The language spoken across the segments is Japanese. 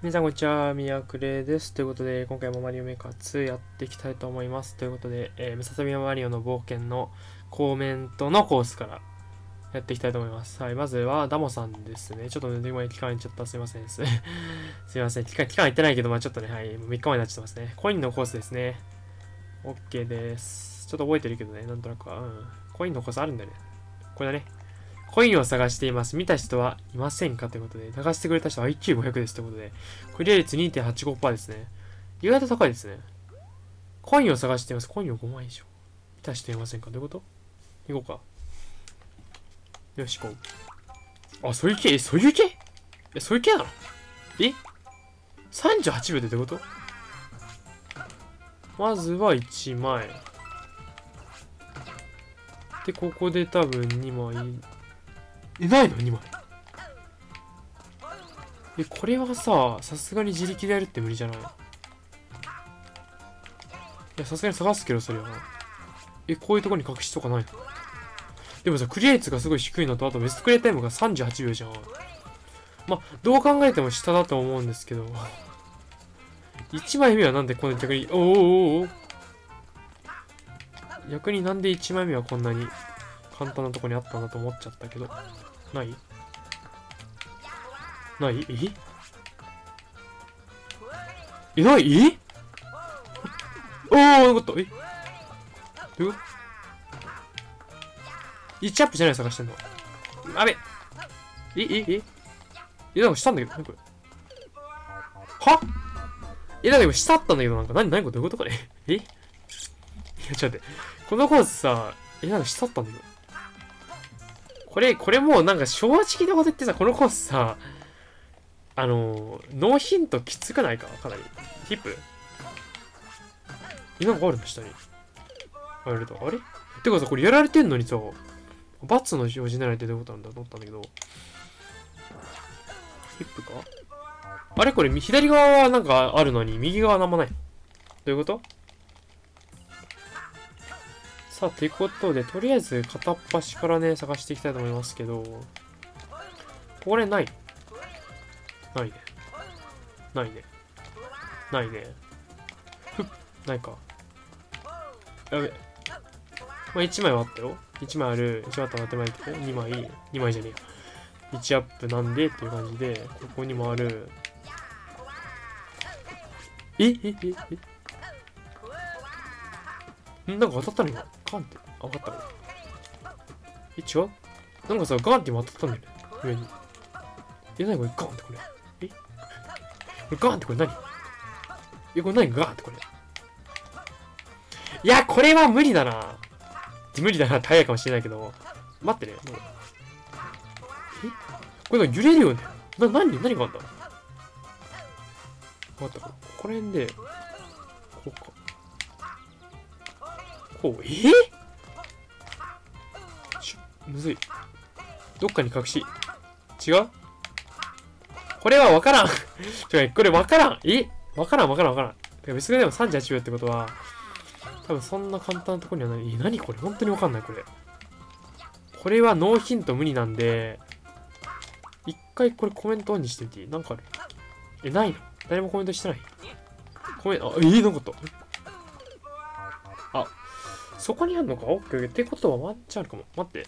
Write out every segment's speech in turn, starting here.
皆さんこんにちは、ミヤクレです。ということで、今回もマリオメーカー2やっていきたいと思います。ということで、えー、ムササビマリオの冒険のコメントのコースからやっていきたいと思います。はい、まずはダモさんですね。ちょっとね、今期間いっちゃった。すいませんです。すいません。期間、期間いってないけど、まあちょっとね、はい、もう3日前になっちゃってますね。コインのコースですね。OK です。ちょっと覚えてるけどね、なんとなくは。うん。コインのコースあるんだよね。これだね。コインを探しています。見た人はいませんか？ということで、探してくれた人は IQ500 ですということで、クリア率2.85%ですね。意外と高いですね。コインを探しています。コインを5万以上。見た人いませんか？どういうこと？行こうか。よし、行こう。あ、そういう系？え、そういう系？え、そういう系なの？え ?38 秒でってこと？まずは1枚。で、ここで多分2枚。え、ないの ?2 枚。え、これはさ、さすがに自力でやるって無理じゃない？いや、さすがに探すけど、それは。え、こういうとこに隠しとかないの？でもさ、クリア率がすごい低いのと、あとベストクリアタイムが38秒じゃん。ま、どう考えても下だと思うんですけど。1枚目はなんでこんな逆に、おーおーおー逆になんで1枚目はこんなに簡単なとこにあったんだと思っちゃったけど。ない？ない？え？えない？え？おー、よかった。え？どういうこと ?1 アップじゃない探してんの。あべえ、え、え？え、なんかしたんだけど、何これ。は？え、なんか今下あったんだけど、なんか、何、何これ？どういうことかねえ？いや、ちょっと待って。このコースさ、え、なんか下あったんだけど。これ、これもうなんか正直なこと言ってさ、このコースさ、あのー、ノーヒントきつくないか？かなり。ヒップ？え、なんかあるの下に。あれだ、あれ？てかさ、これやられてんのにさ、バツの表示狙いってどういうことなんだ？と思ったんだけど。ヒップか？あれ？これ左側はなんかあるのに、右側なんもない。どういうこと？さあ、ということで、とりあえず片っ端からね、探していきたいと思いますけど、これないないね。ないね。ないね。ふっ、ないか。やべ。まあ、1枚はあったよ。1枚ある。1枚あったら当て前けど、2枚、2枚じゃねえや。1アップなんでっていう感じで、ここにもある。ええええん？なんか当たったの今。ガンって。あ、わかった。え、違う？なんかさ、ガンって今当たったんだよね。上に。え、なにこれ？ガンってこれ？え？これガンってこれ何？え、これ何？ガンってこれ？いや、これは無理だな。無理だなって早いかもしれないけど。待ってね。え？これなんか揺れるよね。な、何？何があんだ？わかった。ここら辺で、こうか。こう、え？ー、むずい。どっかに隠し。違う？これはわからん ちょ、これわからんえ？わからんわからんわからん。てか別にでも38秒ってことは、多分そんな簡単なとこにはない。え、何これ？本当にわかんないこれ。これはノーヒント無理なんで、一回これコメントオンにしてみていい？なんかある？え、ないの？誰もコメントしてない？コメント、あ、えー、なかった。そこにあるのか？オッケー。ってことはワンチャンあるかも。待って。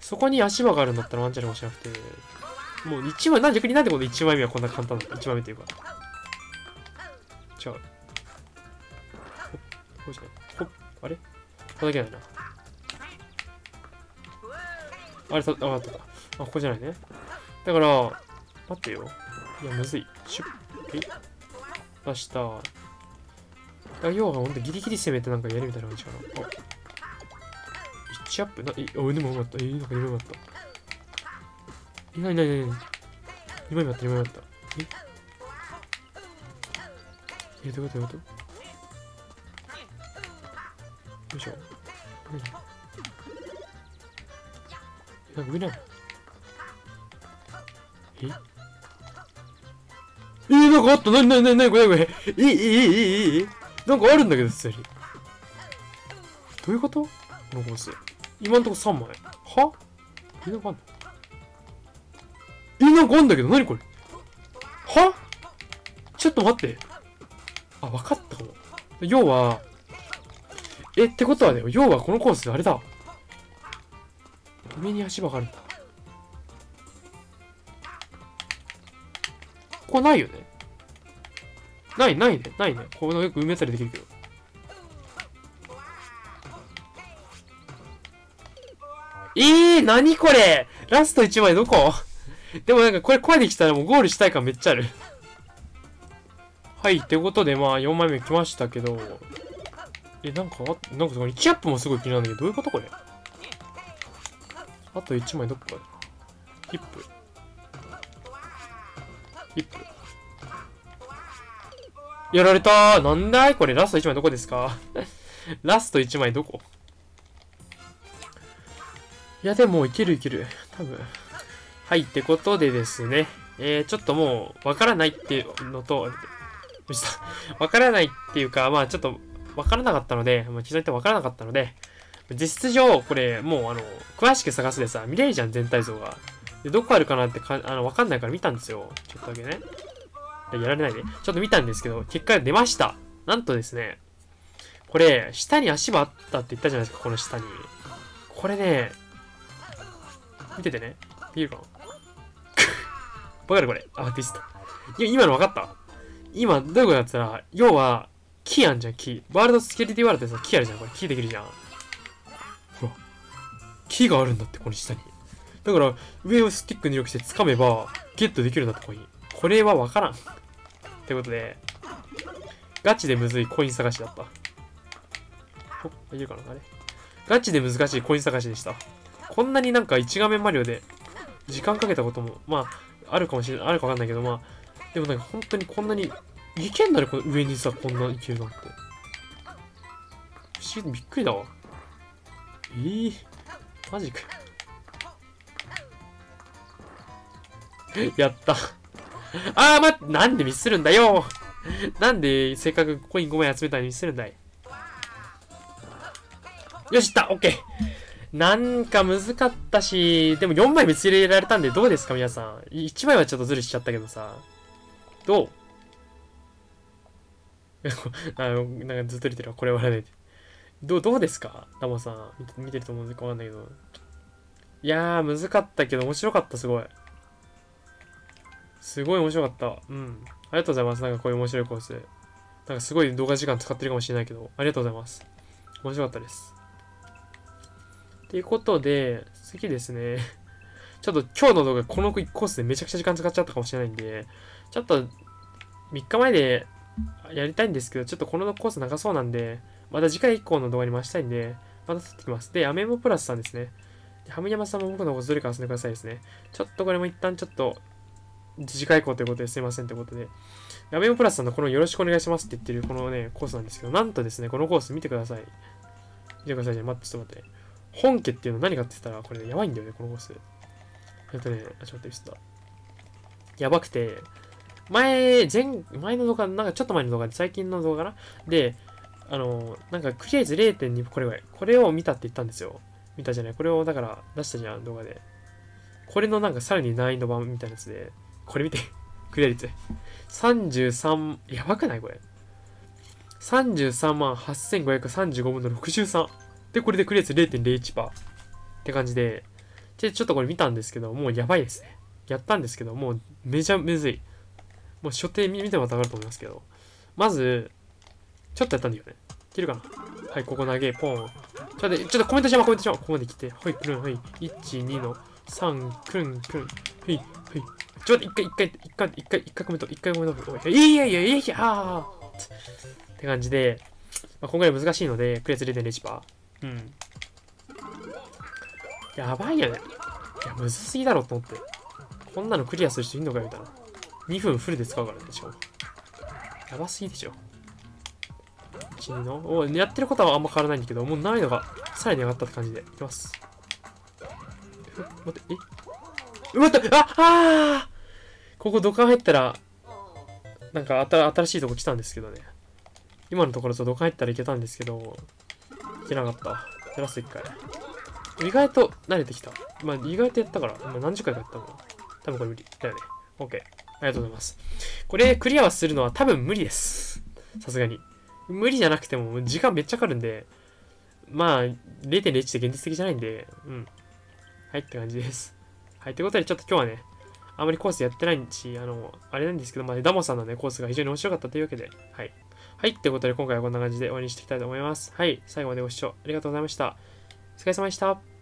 そこに足場があるんだったらワンチャンかもしれなくて。もう1枚、なん逆になんでこの1枚目はこんな簡単だった ?1 枚目っていうか。違う。ほっ、こうじゃない。ほっ、あれ？ここだけないな。あれ、た、あ、あった。あ、ここじゃないね。だから、待ってよ。いや、むずい。シュッ。え？出した。あ、要はほんとギリギリ攻めてなんかやるみたいな感じかな。あ1アップ？な、え、あ、でもよかった。え、なんか2枚目あった。え、なになになに ?2 枚目あった、2枚目あった。え？え、どういうことどういうこと？よいしょ。何え、なんか上ない？え？えー、なんかあったなになになになに？これこれえ、え、え、え、え、え、なんかあるんだけど、普通に。どういうこと？このコース。今んとこ3枚。は？え、なんかあんのえ、なんかあんだけど、なにこれ？は？ちょっと待って。あ、わかったかも。要は、え、ってことはだよ。要はこのコース、あれだ。上に足場があるんだ。ここないよね。ない、ないね。ないね。このよく埋めたりできるけど。えー、何これ？ラスト1枚どこ？でもなんかこれ声できたらもうゴールしたい感めっちゃある。はい、ってことでまあ4枚目来ましたけど、え、なんか、あなんかその1アップもすごい気になるんだけど、どういうことこれ？あと1枚どっか。ヒップ。ヒップ。やられたなんだい？これラスト1枚どこですか？ラスト1枚どこ？いや、でもいけるいける。多分。はい、ってことでですね。えー、ちょっともう、わからないっていうのと、わからないっていうか、まあちょっと、わからなかったので、まあ、刻いてわからなかったので、実質上、これ、もうあの、詳しく探すでさ、見れるじゃん、全体像が。で、どこあるかなってか、あの、わかんないから見たんですよ。ちょっとだけね。やられないで。ちょっと見たんですけど、結果出ました。なんとですね、これ、下に足場あったって言ったじゃないですか、この下に。これね、見ててね。見えるかな？わかるこれ。アーティスト。いや、今の分かった今、どういうことやったら、要は、木あんじゃん、木。ワールドスケリティワールドでさ、木あるじゃん、これ。木できるじゃん。ほら。木があるんだって、この下に。だから、上をスティック入力して掴めば、ゲットできるんだって、ここに。これは分からん。ってことで、ガチでむずいコイン探しだった。お、いるかなあれガチで難しいコイン探しでした。こんなになんか一画面マリオで時間かけたことも、まあ、あるかもしれない、あるかわかんないけど、まあ、でもなんか本当にこんなに、いけんだね、この上にさ、こんないけるなんて。不思議、びっくりだわ。えー、マジかやった あー、ま、なんでミスるんだよなんでせっかくコイン5枚集めたのにミスるんだいよし、いったオッケーなんか難かったし、でも4枚見つけられたんでどうですか皆さん。1枚はちょっとズルしちゃったけどさ。どう？あの、なんかずっと言ってるわ。これ笑わないで。どう、どうですかタモさん見。見てると思うんでわかんないけど。いやー、難かったけど面白かった、すごい。すごい面白かった。うん。ありがとうございます。なんかこういう面白いコース。なんかすごい動画時間使ってるかもしれないけど、ありがとうございます。面白かったです。ということで、次ですね。ちょっと今日の動画、このコースでめちゃくちゃ時間使っちゃったかもしれないんで、ちょっと3日前でやりたいんですけど、ちょっとこのコース長そうなんで、また次回以降の動画に回したいんで、また撮ってきます。で、アメモプラスさんですね。ハムヤマさんも僕のことどれか遊んでくださいですね。ちょっとこれも一旦ちょっと、次回以降ということですいませんということで。アメモプラスさんのこのよろしくお願いしますって言ってるこのね、コースなんですけど、なんとですね、このコース見てください。見てくださいね。待って、ちょっと待って。本家っていうの何かって言ったら、これね、やばいんだよね、このコース。えっとね、あ、ちょっと待って、ちょっと。やばくて、前、前、前の動画、なんかちょっと前の動画で、最近の動画かなで、あの、なんか、クリアイズ0.2、これぐらい。これを見たって言ったんですよ。見たじゃない？これを、だから、出したじゃん、動画で。これのなんか、さらに難易度版みたいなやつで、これ見て。クリア率。33、やばくない？これ。33万8535分の63。で、これでクリア率0.01%って感じで、で、ちょっとこれ見たんですけど、もうやばいですね。やったんですけど、もうめちゃめずい。もう所定見てもらったらわかると思いますけど、まず、ちょっとやったんだよね。いけるかな？はい、ここ投げ、ポン。ちょっとちょっとコメントしよう、コメントしよう。ここまで来て、はい、くるん、はい。1、2の3、くるん、くるん。はい、はい。ちょっと一回、一回、一回、一回、一回コメント、一回コメント。いやいやいやいやいや、あって感じで、まあ、今回難しいので、クリアス0.01%。うん。やばいよね。いや、むずすぎだろと思って。こんなのクリアする人いんのかよ、みたいな。2分フルで使うからね、しかも。やばすぎでしょ。1、2の。おやってることはあんま変わらないんだけど、もう難易度がさらに上がったって感じで。いきます。待って、え待ってあああここ土管入ったら、なんか新しいとこ来たんですけどね。今のところと土管入ったらいけたんですけど、いけなかった。やらす一回。意外と慣れてきた。まあ、意外とやったから、今何十回かやったの多分これ無理。だよね。OK。ありがとうございます。これ、クリアはするのは多分無理です。さすがに。無理じゃなくても、時間めっちゃかかるんで、まあ、0.01って現実的じゃないんで、うん。はいって感じです。はい、ということで、ちょっと今日はね、あまりコースやってないし、あの、あれなんですけど、まあ、ダモさんのね、コースが非常に面白かったというわけで、はい。はい、ということで、今回はこんな感じで終わりにしていきたいと思います。はい、最後までご視聴ありがとうございました。お疲れ様でした。